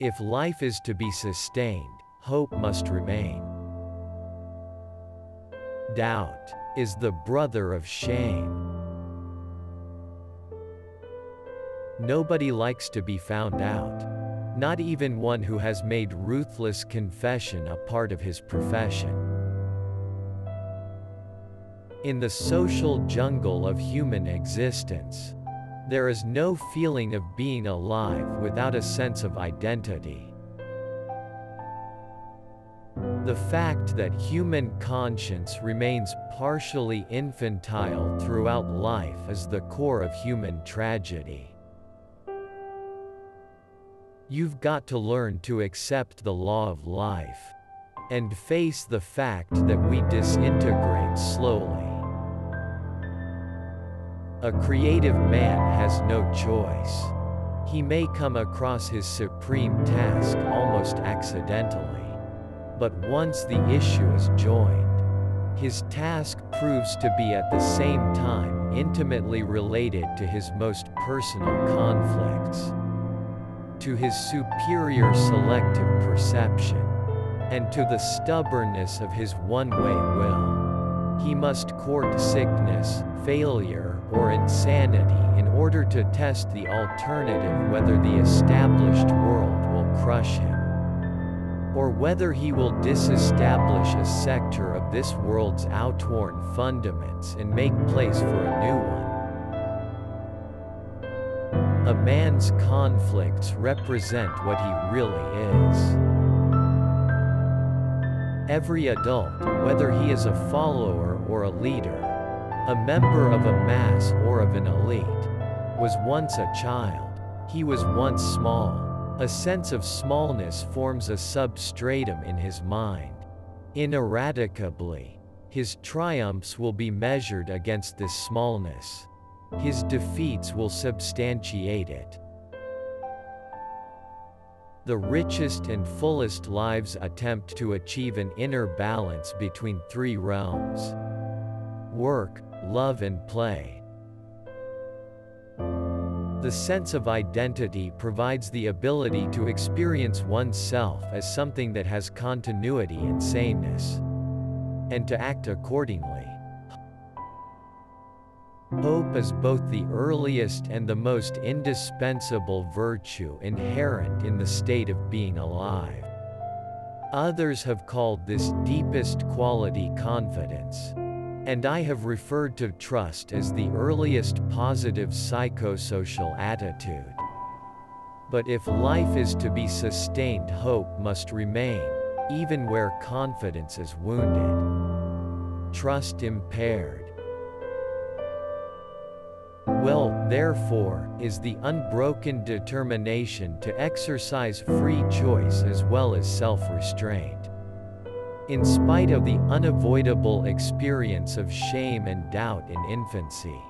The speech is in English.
If life is to be sustained, hope must remain. Doubt is the brother of shame. Nobody likes to be found out. Not even one who has made ruthless confession a part of his profession. In the social jungle of human existence, there is no feeling of being alive without a sense of identity. The fact that human conscience remains partially infantile throughout life is the core of human tragedy. You've got to learn to accept the law of life. And face the fact that we disintegrate slowly. A creative man has no choice. He may come across his supreme task almost accidentally. But once the issue is joined, his task proves to be at the same time intimately related to his most personal conflicts to his superior selective perception, and to the stubbornness of his one-way will. He must court sickness, failure, or insanity in order to test the alternative whether the established world will crush him or whether he will disestablish a sector of this world's outworn fundaments and make place for a new one. A man's conflicts represent what he really is. Every adult, whether he is a follower or a leader, a member of a mass or of an elite, was once a child. He was once small. A sense of smallness forms a substratum in his mind. Ineradicably, his triumphs will be measured against this smallness. His defeats will substantiate it. The richest and fullest lives attempt to achieve an inner balance between three realms work, love, and play. The sense of identity provides the ability to experience oneself as something that has continuity and sameness, and to act accordingly. Hope is both the earliest and the most indispensable virtue inherent in the state of being alive. Others have called this deepest quality confidence. And I have referred to trust as the earliest positive psychosocial attitude. But if life is to be sustained, hope must remain, even where confidence is wounded. Trust impaired Will, therefore, is the unbroken determination to exercise free choice as well as self-restraint. In spite of the unavoidable experience of shame and doubt in infancy,